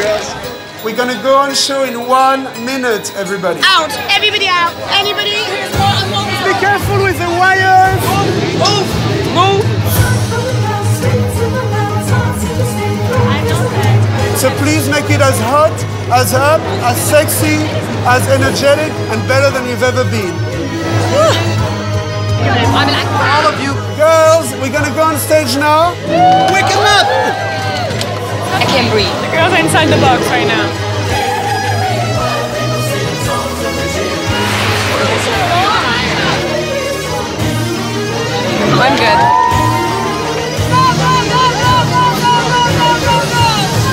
Straight ahead, girls. We're gonna go on show in one minute, everybody. Out! Everybody out! Anybody? Here's more, more. Be careful with the wires! Move! Move! So please make it as hot, as up, as sexy, as energetic, and better than you've ever been. I'm like, All of you, Girls, we're gonna go on stage now. quicken up! I can't breathe. The girls are inside the box right now. I'm good.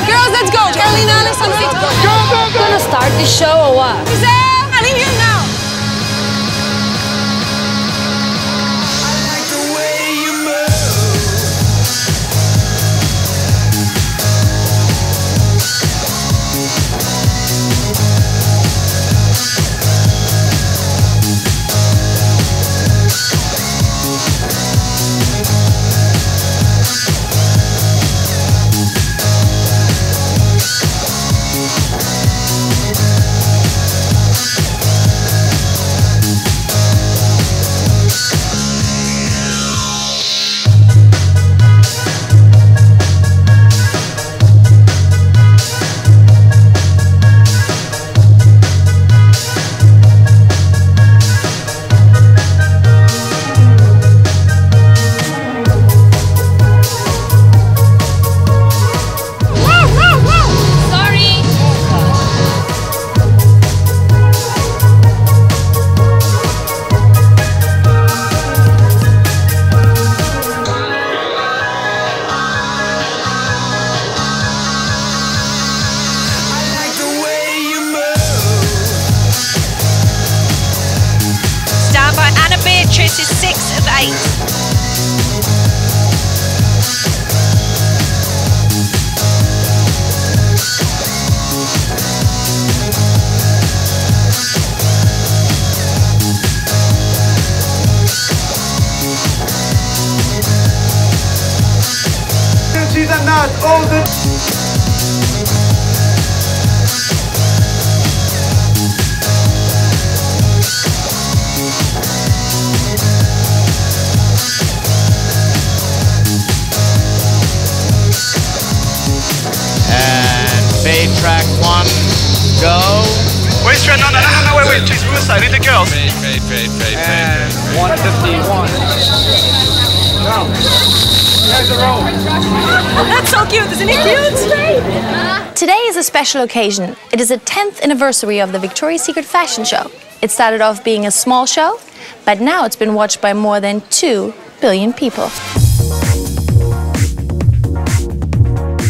Girls, let's go. Carolina, Alexandra, let's go. Go, go, go. Gonna start the show or what? Beatrice is six of eight. All the. Wait, straight, no, no, no, no, wait, wait, please, move aside, leave the girls. Fade, fade, fade, fade, And fade, 151. That's so cute. Isn't it cute? Today is a special occasion. It is the 10th anniversary of the Victoria's Secret fashion show. It started off being a small show, but now it's been watched by more than 2 billion people.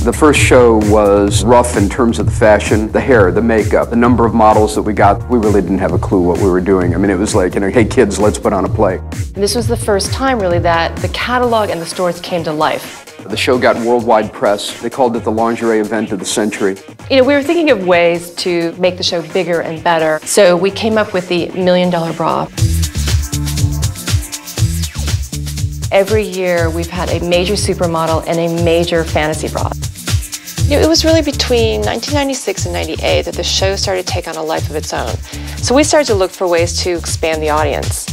The first show was rough in terms of the fashion, the hair, the makeup, the number of models that we got. We really didn't have a clue what we were doing. I mean, it was like, you know, hey kids, let's put on a play. This was the first time, really, that the catalog and the stores came to life. The show got worldwide press. They called it the lingerie event of the century. You know, we were thinking of ways to make the show bigger and better. So we came up with the Million Dollar Bra. Every year, we've had a major supermodel and a major fantasy bra. You know, it was really between 1996 and 98 that the show started to take on a life of its own. So we started to look for ways to expand the audience.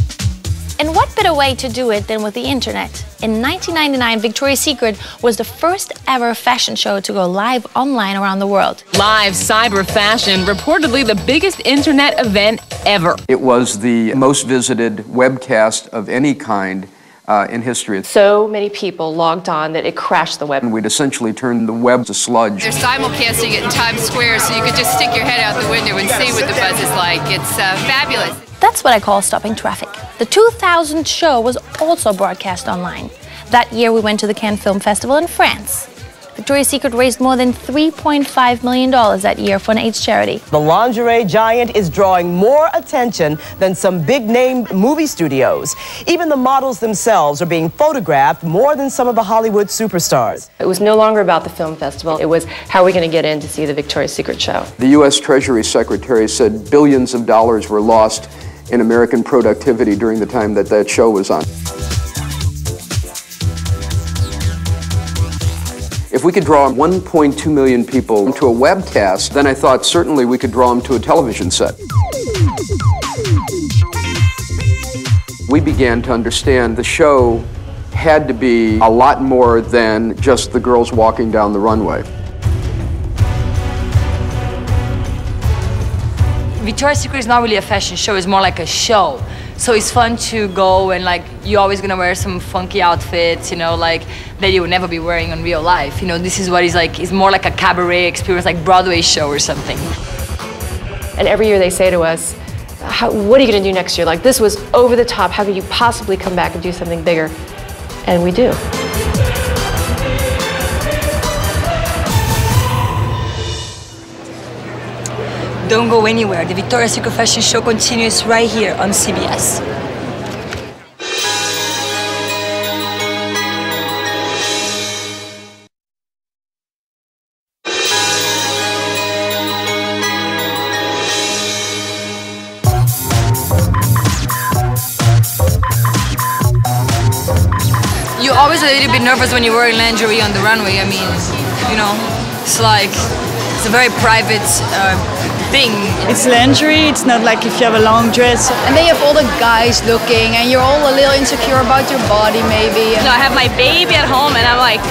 And what better way to do it than with the internet? In 1999, Victoria's Secret was the first ever fashion show to go live online around the world. Live cyber fashion, reportedly the biggest internet event ever. It was the most visited webcast of any kind uh, in history. So many people logged on that it crashed the web. And we'd essentially turned the web to sludge. They're simulcasting it in Times Square, so you could just stick your head out the window and see what the buzz is like. It's uh, fabulous. That's what I call stopping traffic. The 2000 show was also broadcast online. That year, we went to the Cannes Film Festival in France. Victoria's Secret raised more than $3.5 million that year for an AIDS charity. The lingerie giant is drawing more attention than some big name movie studios. Even the models themselves are being photographed more than some of the Hollywood superstars. It was no longer about the film festival. It was how are we going to get in to see the Victoria's Secret show? The U.S. Treasury Secretary said billions of dollars were lost in American productivity during the time that that show was on. If we could draw 1.2 million people to a webcast, then I thought certainly we could draw them to a television set. We began to understand the show had to be a lot more than just the girls walking down the runway. Victoria's Secret is not really a fashion show, it's more like a show. So it's fun to go and like you're always gonna wear some funky outfits, you know, like that you would never be wearing in real life. You know, this is what is like it's more like a cabaret experience, like Broadway show or something. And every year they say to us, what are you gonna do next year? Like this was over the top, how could you possibly come back and do something bigger? And we do. Don't go anywhere. The Victoria's Secret Fashion Show continues right here on CBS. You're always a little bit nervous when you're wearing lingerie on the runway. I mean, you know, it's like it's a very private uh, thing. It's lingerie, it's not like if you have a long dress. And then you have all the guys looking, and you're all a little insecure about your body, maybe. You know, I have my baby at home, and I'm like,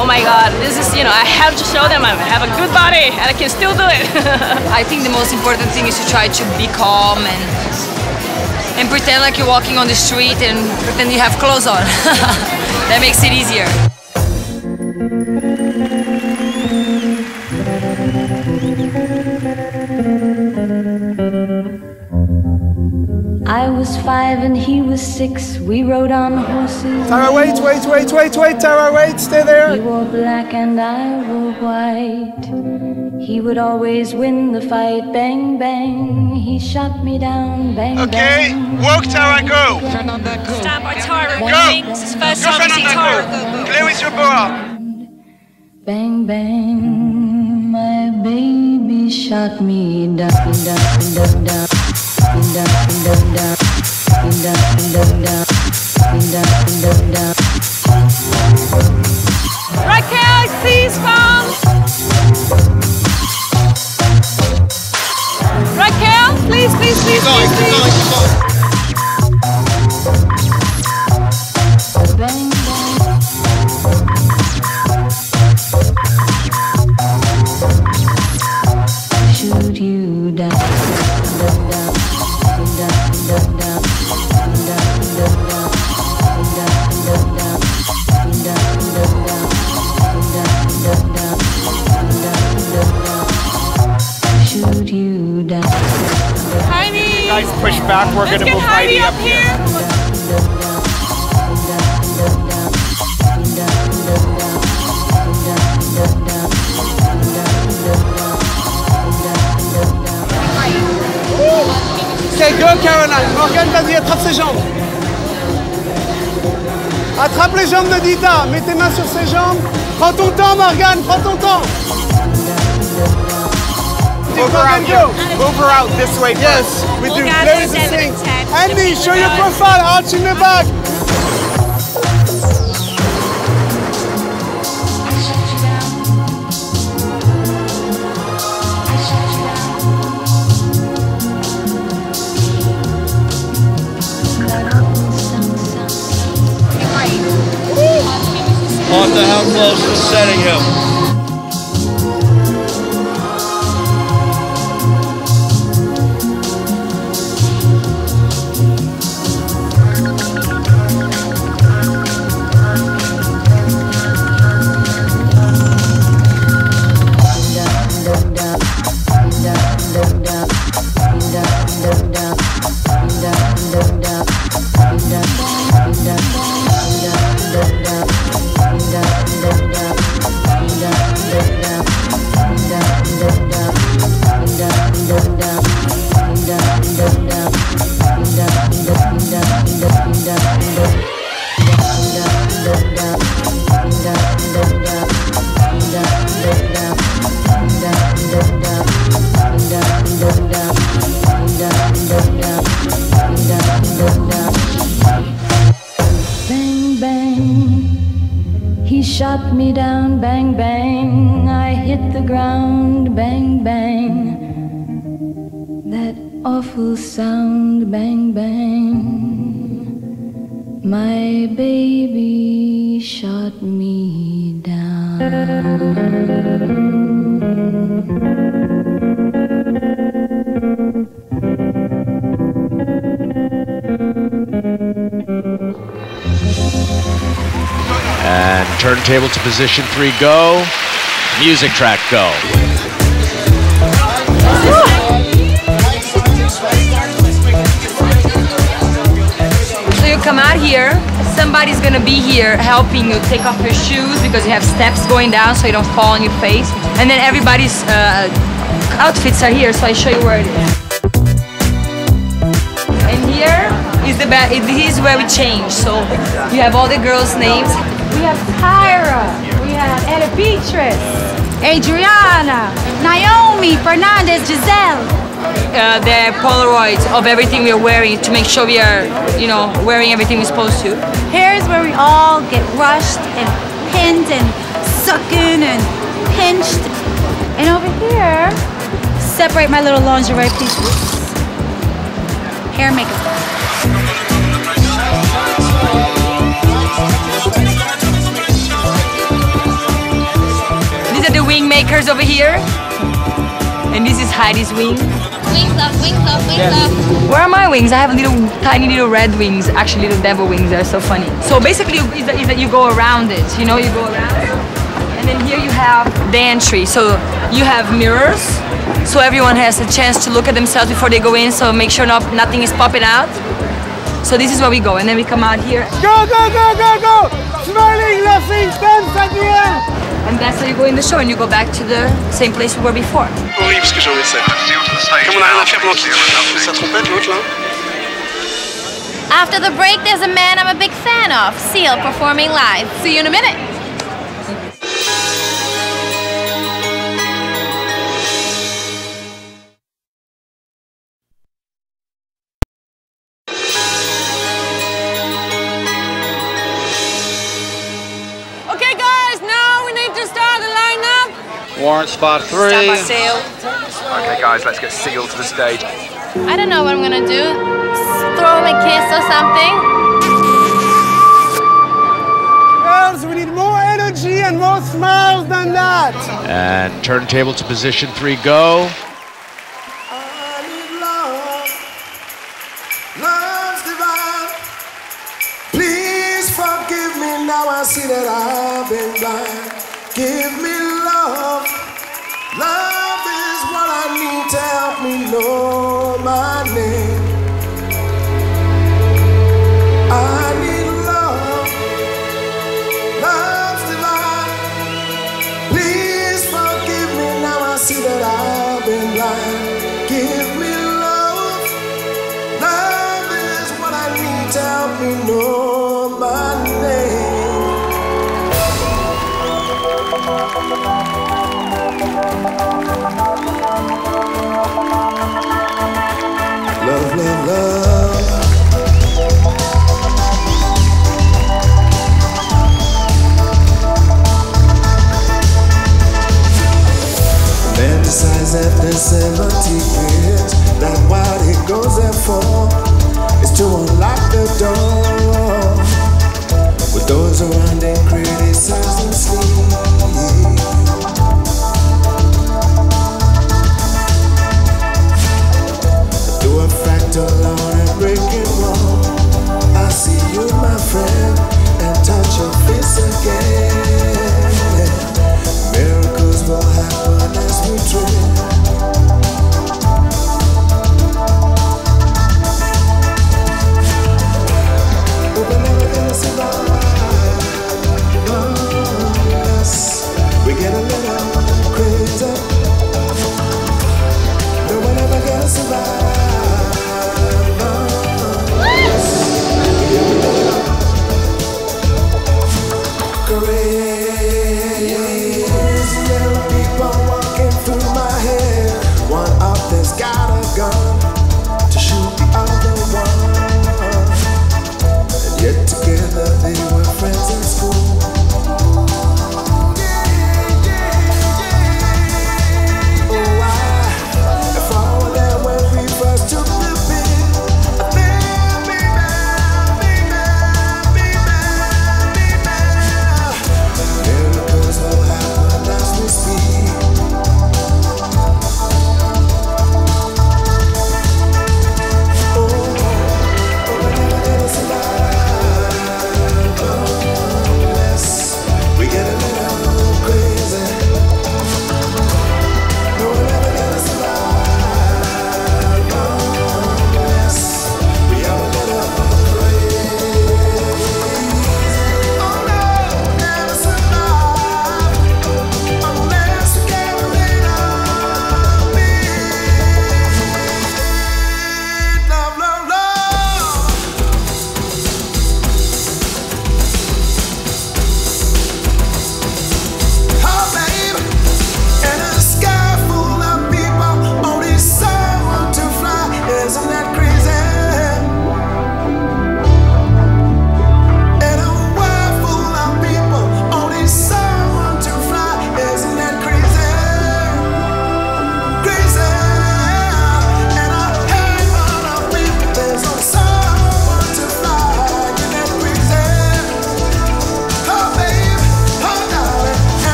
oh my god, this is, you know, I have to show them I have a good body, and I can still do it. I think the most important thing is to try to be calm and and pretend like you're walking on the street and pretend you have clothes on. that makes it easier. Five and he was six. We rode on horses. Tara, wait, wait, wait, wait, wait, Tara, wait, stay there. He wore black and I wore white. He would always win the fight. Bang, bang. He shot me down. Bang, Okay, bang. walk Tara, go. Stand by Tara. Go. This is first Go, time we Tara. Fernanda, go. Play with your boa. Bang, bang. My baby shot me down, down, down, down. Down, down, down. Down, Raquel! Raquel, please, please, please, please, please. We're Let's gonna move Heidi Heidi up up here. Ok, go Caroline. Morgane, vas-y, attrape ses jambes. Attrape les jambes de Dita. Mets tes mains sur ses jambes. Prends ton temps, Morgane, prends ton temps. Move her out, go. Move her out this way. Yes, we do. Morgane There is is a thing. and ten. Andy, Keep show it your on. profile. Arch in the back. Martha, how close to setting him? Awful sound, bang, bang. My baby shot me down And turntable to position three, go. Music track, go. Come out here, somebody's gonna be here helping you take off your shoes because you have steps going down so you don't fall on your face. And then everybody's uh, outfits are here, so I show you where it is. And here is the ba- this is where we change. So you have all the girls' names. We have Tyra, we have Ella Beatrice, Adriana, Naomi, Fernandez, Gisele. Uh, the Polaroids of everything we are wearing to make sure we are, you know, wearing everything we're supposed to. Here's where we all get rushed and pinned and sucking and pinched. And over here, separate my little lingerie pieces. Hair makeup. These are the wing makers over here. And this is Heidi's wing. Wings up, wings up, wings up. Where are my wings? I have little tiny little red wings, actually little devil wings. They're so funny. So basically, is that, is that you go around it. You know, you go around it. And then here you have the entry. So you have mirrors. So everyone has a chance to look at themselves before they go in. So make sure not, nothing is popping out. So this is where we go. And then we come out here. Go, go, go, go, go! Smiling, laughing, dance at the end! And that's how you go in the show and you go back to the same place we were before. Horrible ce que j'ai envie de faire. Comme on a rien à ah, faire pendant ah, qu'il sa trompette, l'autre là. After the break, there's a man I'm a big fan of, Seal, performing live. See you in a minute. Warrant spot three. Okay, guys, let's get Seal to the stage. I don't know what I'm gonna do. Throw him a kiss or something. Girls, we need more energy and more smiles than that. And turntable to position three, go. Please forgive me now. I see that I've been blind. Know my name. I need love. Love's divine. Please forgive me now. I see that I've been blind. Give me love. Love is what I need to help me know Love,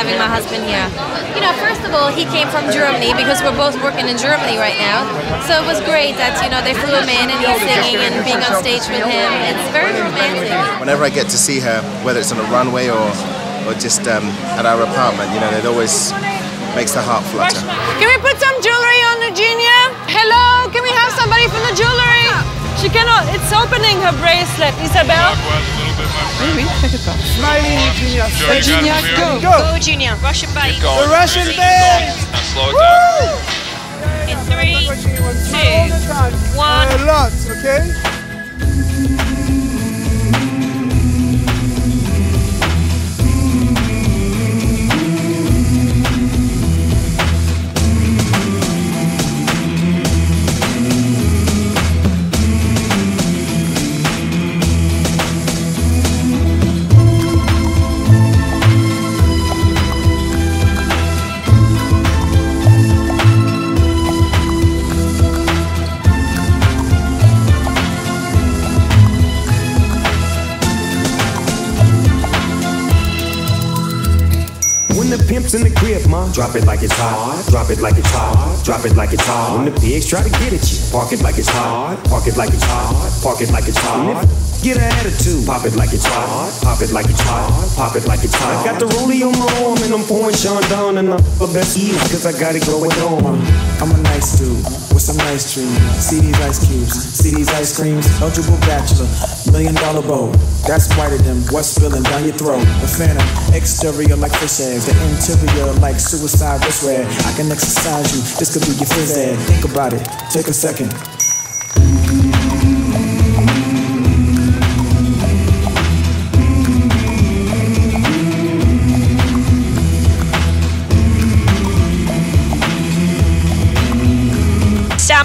having my husband here. You know, first of all, he came from Germany because we're both working in Germany right now. So it was great that, you know, they flew him in and he's singing and being on stage with him. It's very romantic. Whenever I get to see her, whether it's on a runway or, or just um, at our apartment, you know, it always makes the heart flutter. Can we put some jewelry on Eugenia? Hello, She cannot, it's opening her bracelet. Isabel? Oui, oui, t'inquiète pas. Smiling, Eugenia. Eugenia, go. Go. Go, Eugenia. Russian babe. The Russian babe. Now slow it down. In three, Two. one. A lot, okay? Crib, ma, drop it like it's hot. Drop it like it's hot. Drop it like it's hot. When the pigs try to get at you, park it like it's hot. Park it like it's hot. Park it like it's hot. Get an attitude, pop it like it's hot. Pop it like it's hot. Pop it like it's hot. Got the rollie on my arm and I'm pouring Chandon and I'm the best eat cause I got it going on. I'm a nice dude with some nice dreams. See these ice cubes, see these ice creams. Eligible bachelor, million dollar bow. That's whiter than what's spilling down your throat. The phantom, exterior like fish eggs, the interior like suicide wrist red. I can exercise you, this could be your phys ed. Think about it, take a second.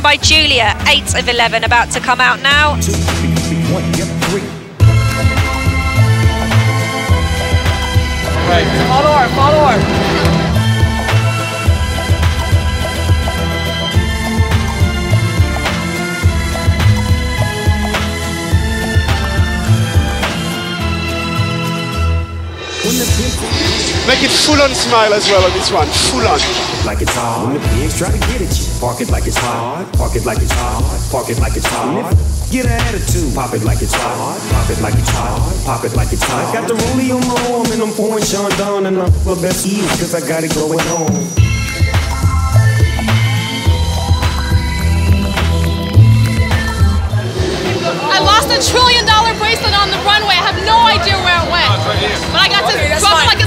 By Julia, 8 of 11, about to come out now. Right. Follow her, follow her. Make it full on smile as well on this one. Full on. Like it's hot. When the pigs try to get at you, park it like it's hot. Park it like it's hot. Park it like it's if Get an attitude, pop it like it's hot. Pop it like it's hot. Pop it like it's hot. Got the rollie on my arm and I'm pouring Sean down and I'm the best eat cause I got it going on.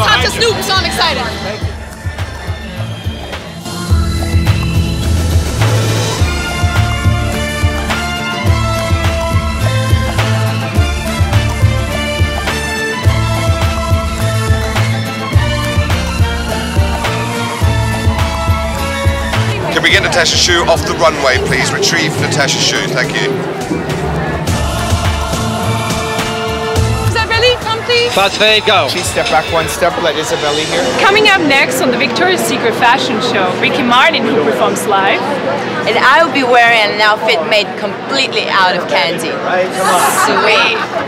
Okay, that's drop fine. it like it's hot to Snoop, so I'm excited. Can we get Natasha's shoe off the runway, please? Retrieve Natasha's shoe, thank you. Isabelle, come please. Parfait, go. Please step back one step, let Isabelle here. Coming up next on the Victoria's Secret fashion show, Ricky Martin, who performs live. And I will be wearing an outfit made completely out of candy. Come on, Sweet.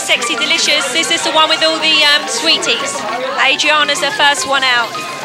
Sexy Delicious. This is the one with all the um, sweeties. Adriana's the first one out.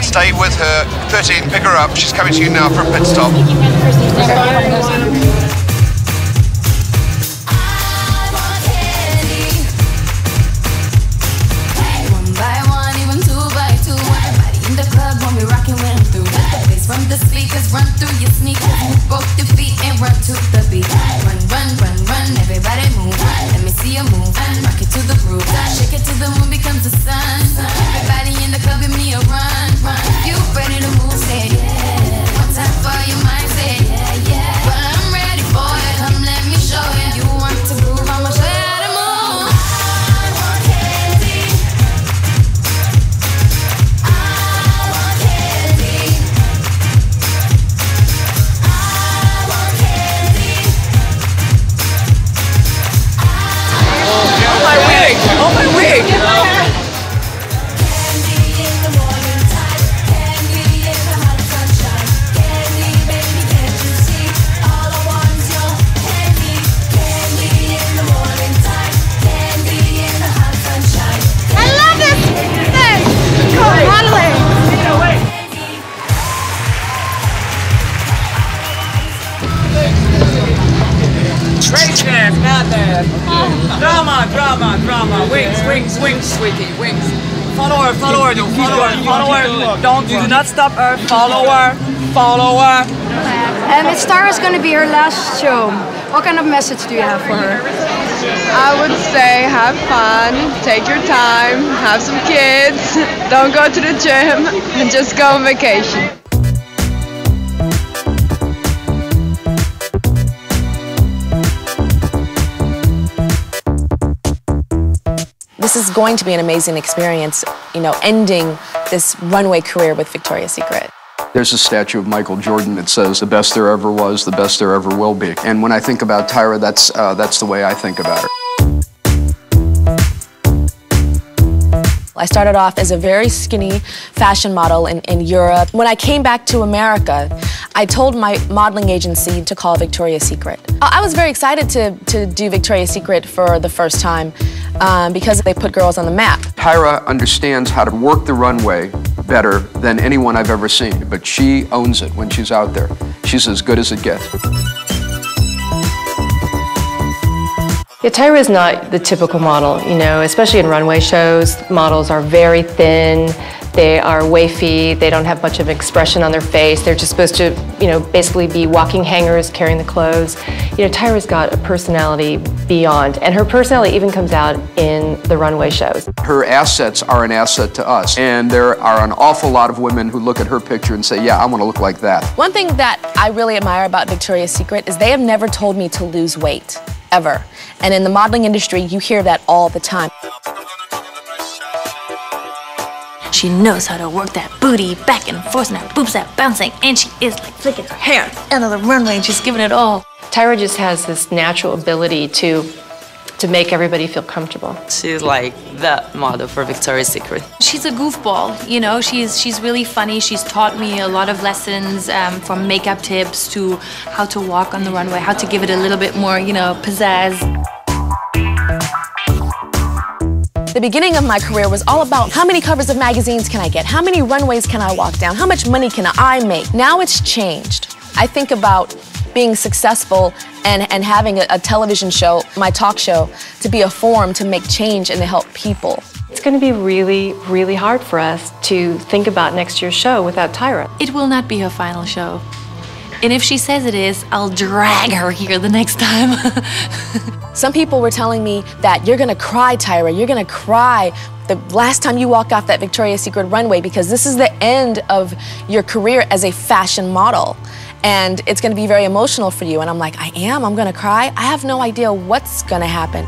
Adriana. Stay with her. 13, pick her up. She's coming to you now for a pit stop. Not stop her. Follow her, follow her. Um, it's Tara's going to be her last show. What kind of message do you have for her? I would say have fun, take your time, have some kids, don't go to the gym, and just go on vacation. This is going to be an amazing experience, you know, ending this runway career with Victoria's Secret. There's a statue of Michael Jordan that says, the best there ever was, the best there ever will be. And when I think about Tyra, that's, uh, that's the way I think about her. I started off as a very skinny fashion model in, in Europe. When I came back to America, I told my modeling agency to call Victoria's Secret. I was very excited to, to do Victoria's Secret for the first time um, because they put girls on the map. Tyra understands how to work the runway better than anyone I've ever seen, but she owns it when she's out there. She's as good as it gets. Yeah, Tyra is not the typical model, you know, especially in runway shows. Models are very thin, they are wafy, they don't have much of expression on their face. They're just supposed to, you know, basically be walking hangers carrying the clothes. You know, Tyra's got a personality beyond, and her personality even comes out in the runway shows. Her assets are an asset to us, and there are an awful lot of women who look at her picture and say, yeah, I want to look like that. One thing that I really admire about Victoria's Secret is they have never told me to lose weight, ever. And in the modeling industry, you hear that all the time. She knows how to work that booty back and forth and her boobs are bouncing and she is like flicking her hair at the end of the runway and she's giving it all. Tyra just has this natural ability to to make everybody feel comfortable. She's like the model for Victoria's Secret. She's a goofball, you know. She's she's really funny. She's taught me a lot of lessons um, from makeup tips to how to walk on the runway, how to give it a little bit more, you know, pizzazz. The beginning of my career was all about how many covers of magazines can I get? How many runways can I walk down? How much money can I make? Now it's changed. I think about being successful and, and having a, a television show, my talk show, to be a forum to make change and to help people. It's going to be really, really hard for us to think about next year's show without Tyra. It will not be her final show. And if she says it is, I'll drag her here the next time. Some people were telling me that you're gonna cry, Tyra, you're gonna cry the last time you walk off that Victoria's Secret runway because this is the end of your career as a fashion model. And it's gonna be very emotional for you. And I'm like, I am, I'm gonna cry. I have no idea what's gonna happen.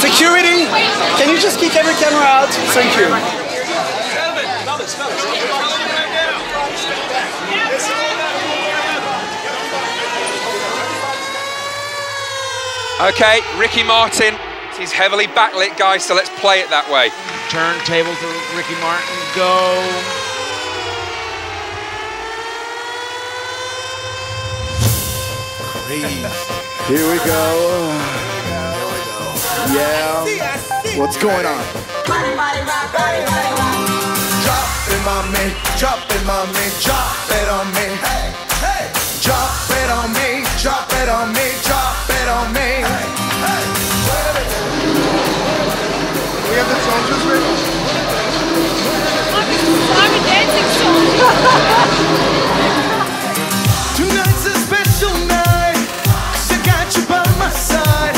Security, can you just kick every camera out? Thank you. Okay, Ricky Martin. He's heavily backlit, guys, so let's play it that way. Turntable to Ricky Martin. Go. Here we go. Yeah. What's going on? Drop it, mommy. Drop it, mommy. Drop it on me. Hey, hey. Drop it on me. Drop it on me. Tonight's a special I got you by my side.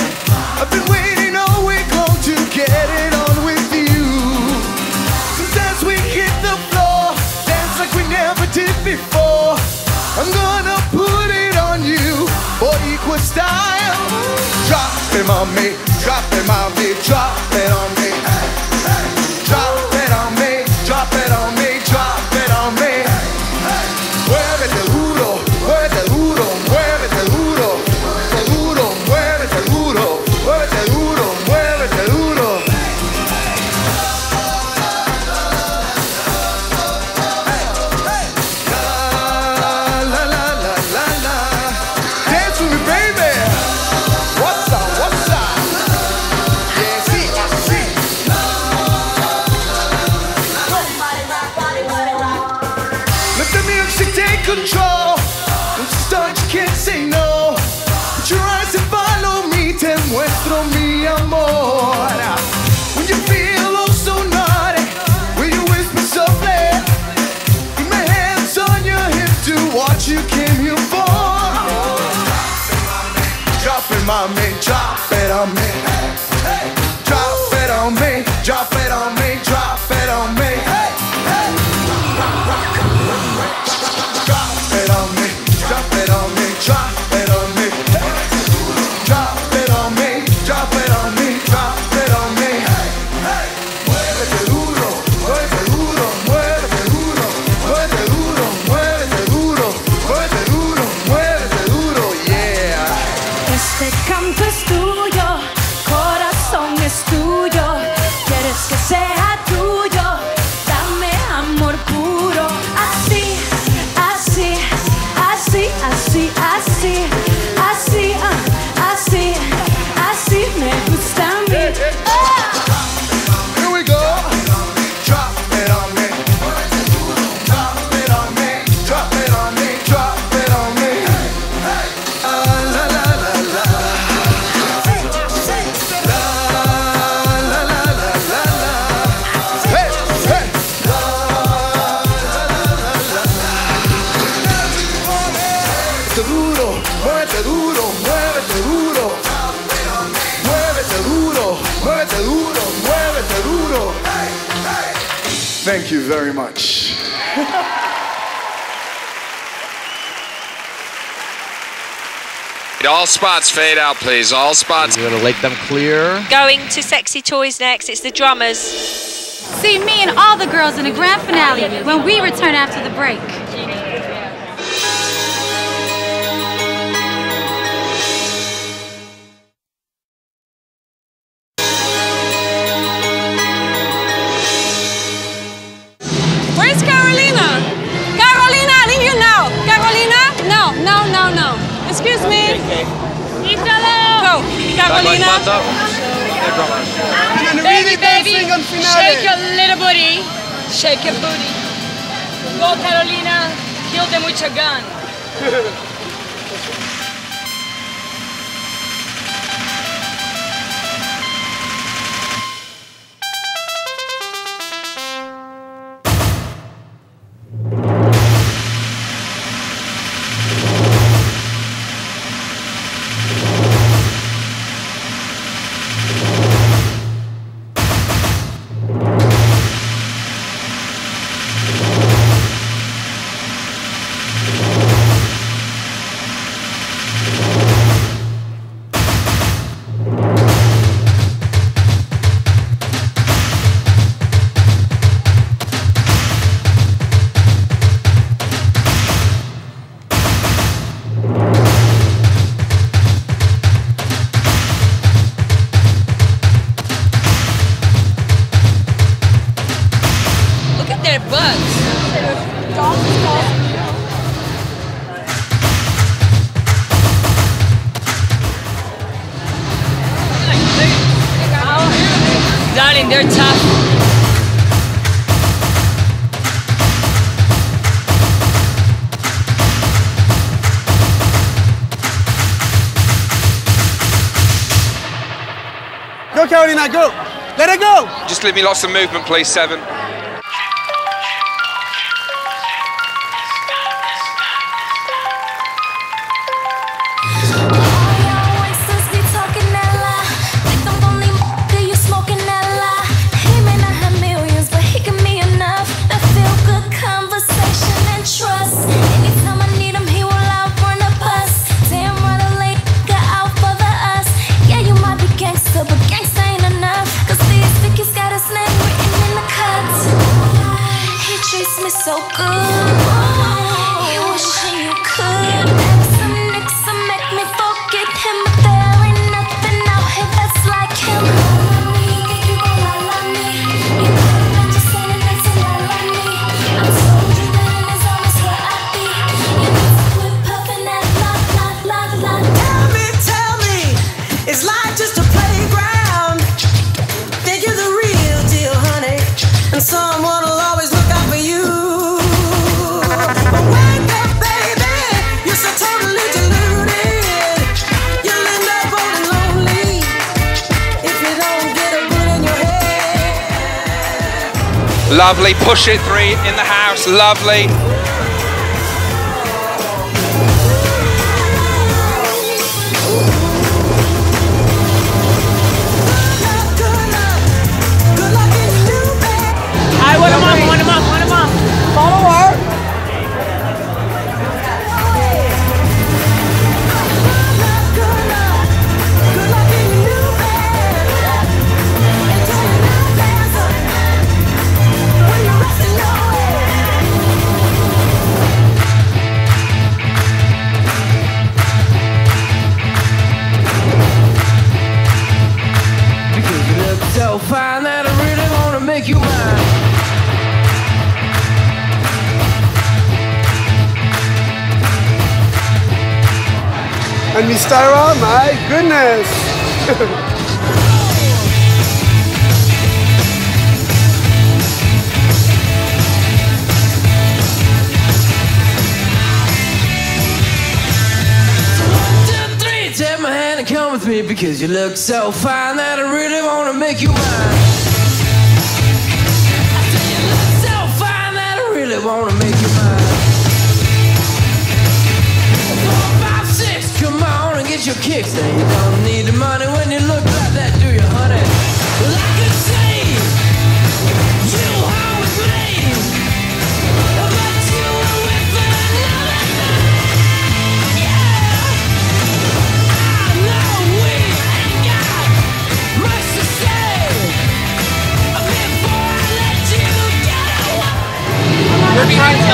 I've been waiting all week long to get it on with you. So dance, we hit the floor. Dance like we never did before. I'm gonna put it on you for equal style. Drop it, mommy. Drop it, mommy. Drop it on me. don't miss All spots fade out, please. All spots. You're gonna make them clear. Going to Sexy Toys next. It's the drummers. See me and all the girls in the grand finale when we return after the break. Shake your little booty. Shake your booty. Go, Carolina. Kill them with your gun. Just give me lots of movement, please, seven. good. Lovely. Push it three in the house. Lovely. And Miss Tyra, my goodness! come with me because you look so fine that I really wanna make you mine. I said you look so fine that I really wanna make you get your kicks and you don't need the money when you look like that, do you, honey? Well, I could see you are with me, but you were with another. man. Yeah, I know we ain't got much to say before I let you get away. We're trying to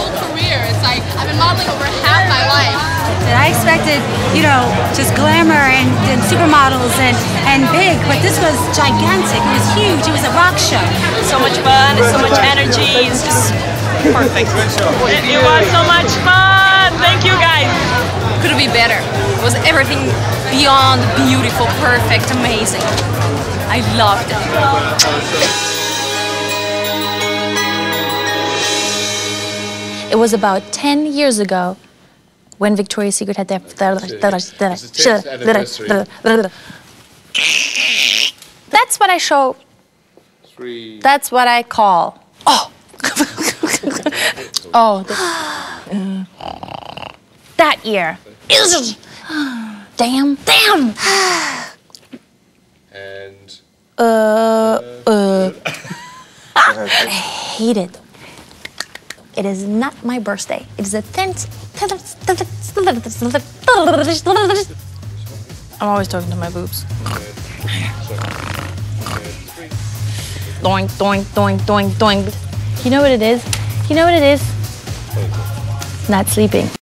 whole career. It's like I've been modeling over half my life. And I expected, you know, just glamour and, and supermodels and, and big, but this was gigantic. It was huge. It was a rock show. So much fun, so much energy. It's just perfect. It, it was so much fun. Thank you guys. Could it be better. It was everything beyond beautiful, perfect, amazing. I loved it. It was about 10 years ago when Victoria's Secret had their. That's what I show. That's what I call. Oh! oh. the- that year. Damn. Damn! And Uh, uh. I hate it. It is not my birthday. It is a tenth. I'm always talking to my boobs. Doink, doink, doink, doink, doink. You know what it is? You know what it is? Not sleeping.